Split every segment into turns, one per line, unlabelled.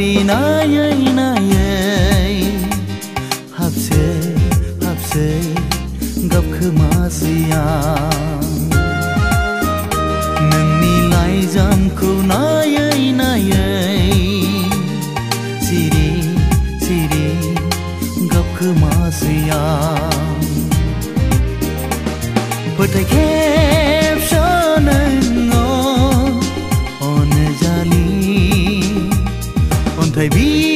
말이 나의 나의 합세 합세 gặp khứ mà xia nâng ni lại giam khu nai ơi nai ơi si đi si đi gặp khứ mà xia phật thầy khen revir.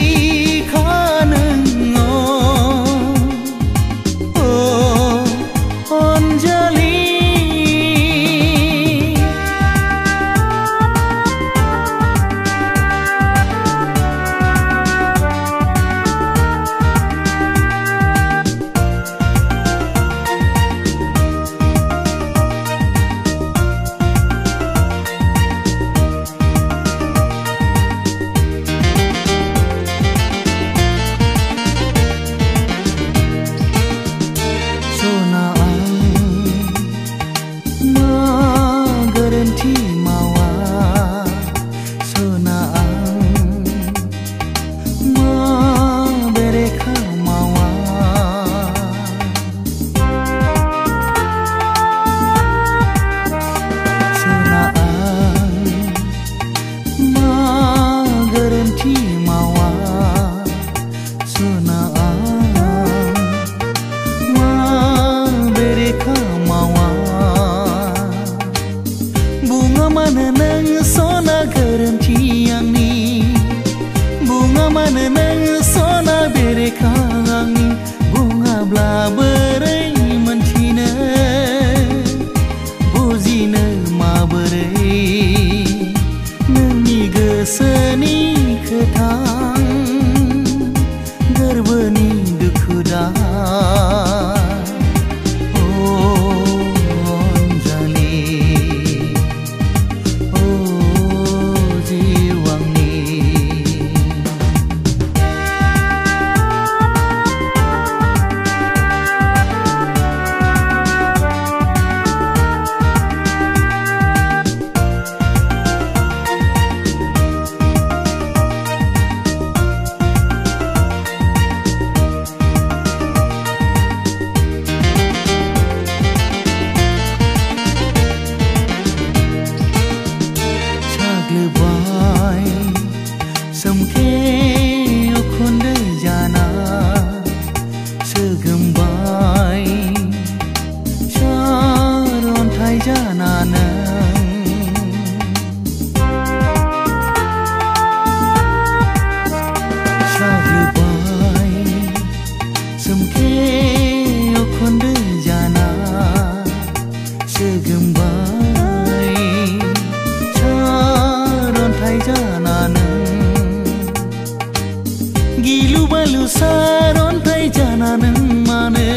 ಗಿಲು ಬಲು ಸಾರೋನ್ ತೈ ಜನ ನಮ್ಮನೇ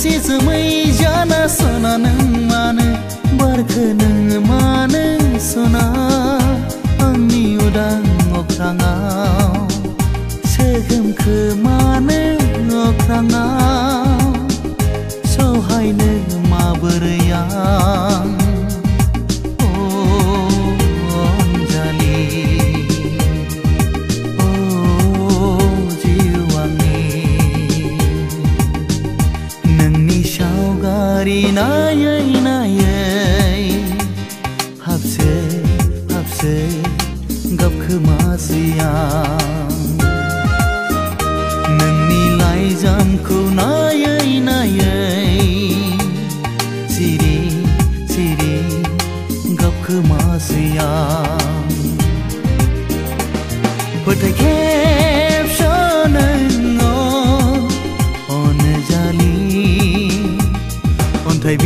சிசுமை ஜான சொனானமான பார்க்கு நங்கமான சொனா அங்கி உடாங் ஒக்ராங்காவ் சேகம் குமான ஒக்ராங்காவ் protection on on jani on thai